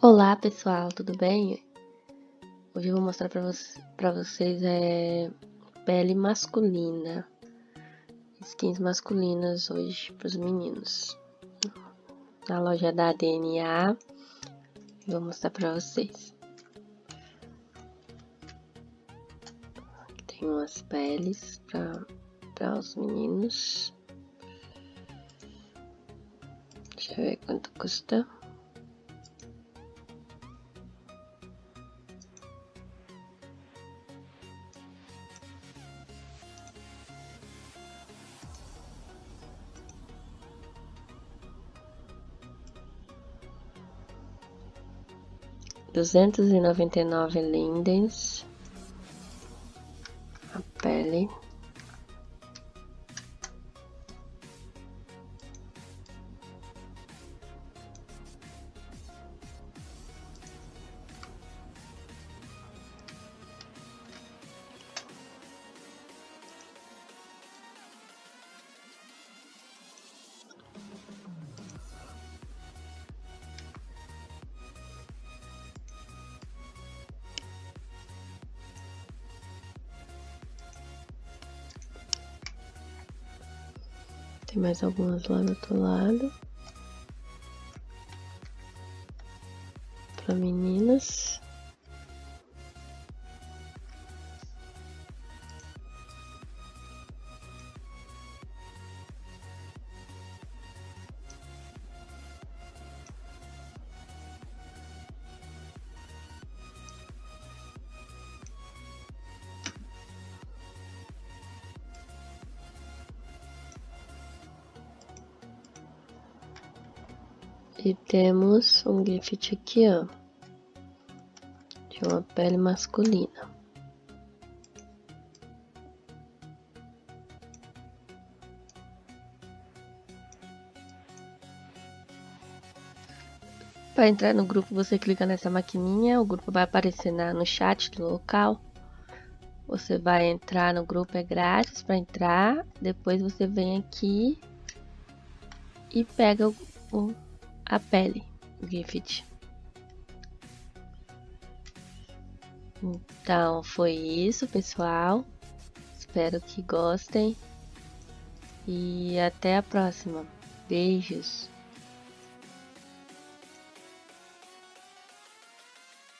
Olá pessoal, tudo bem? Hoje eu vou mostrar para você, vocês é, pele masculina, skins masculinas hoje para os meninos. Na loja da DNA, vou mostrar para vocês. Tem umas peles para os meninos. Deixa eu ver quanto custa. Duzentos e noventa e nove lindens, a pele. Tem mais algumas lá do outro lado. Para meninas. E temos um gift aqui, ó, de uma pele masculina. Para entrar no grupo, você clica nessa maquininha, o grupo vai aparecer na, no chat do local. Você vai entrar no grupo, é grátis para entrar. Depois você vem aqui e pega o, o a pele gift. Então foi isso, pessoal. Espero que gostem e até a próxima. Beijos.